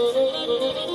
Música